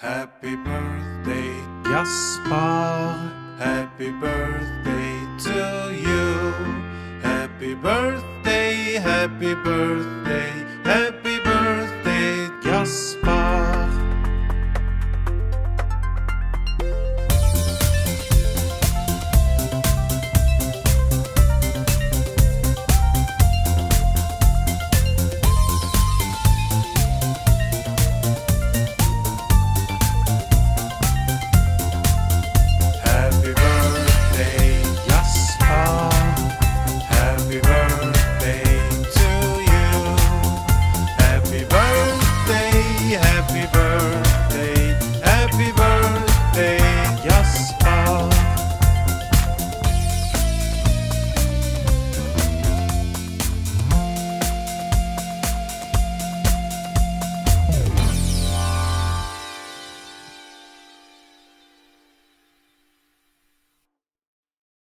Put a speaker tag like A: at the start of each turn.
A: Happy birthday,
B: Jasper!
A: happy birthday to you. Happy birthday, happy birthday.